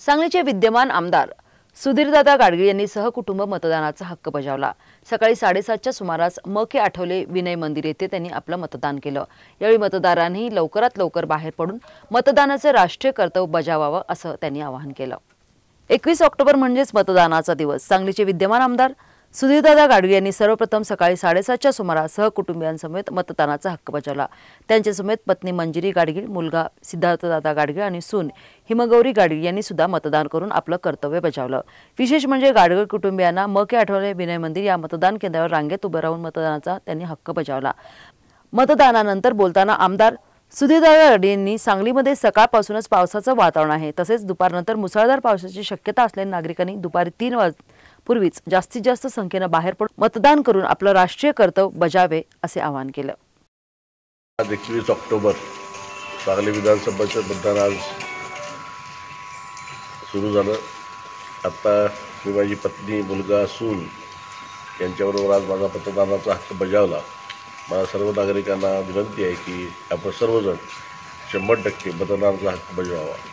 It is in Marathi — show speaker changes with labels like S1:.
S1: सांगलीचे विद्यमान आमदार सुधीरदादा गाडगीळ यांनी सहकुटुंब मतदानाचा हक्क बजावला. सकाळी साडेसातच्या सुमारास म के आठवले विनय मंदिर येथे त्यांनी आपलं मतदान केलं. यावेळी मतदारांनी लवकरात लवकर बाहेर पडून मतदानाचे राष्ट्रीय कर्तव्य बजावावं असं त्यांनी आवाहन केलं. एकवीस ऑक्टोबर म्हणजेच मतदानाचा दिवस. सांगलीचे विद्यमान आमदार सुधीरदादा गाडगे यांनी सर्वप्रथम सकाळी साडेसातच्या सुमारास सहकुटुंबियांसमेत मतदानाचा हक्क बजावला. त्यांच्यासमेत पत्नी मंजिरी गाडगीळ मुलगा सिद्धार्थदादा गाडगीळ आणि सून हिमगौरी गाडगीळ यांनी सुद्धा मतदान करून आपलं कर्तव्य बजावलं. विशेष म्हणजे गाडगीळ कुटुंबियांना म के आठवले विनय मंदिर या मतदान केंद्रावर रांगेत उभं राहून मतदानाचा त्यांनी हक्क बजावला. मतदानानंतर बोलताना आमदार सुधीरदादा गाडगे यांनी सांगलीमध्ये सकाळपासूनच पावसाचं वातावरण आहे. तसेच दुपारनंतर मुसळधार पावसाची शक्यता असल्याने नागरिकांनी दुपारी तीन वाज पूर्वीच जास्तीत जास्त संख्येनं बाहेर पडून मतदान करून आपलं राष्ट्रीय कर्तव्य बजावे असे आवाहन केलं.
S2: आज एकवीस ऑक्टोबर सांगली विधानसभेचं मतदान आज सुरू झालं. आत्ता मी माझी पत्नी मुलगा सून यांच्याबरोबर आज माझा मतदानाचा हक्क बजावला. मला सर्व नागरिकांना विनंती आहे की आपण सर्वजण शंभर टक्के मतदानाचा हक्क बजावावा.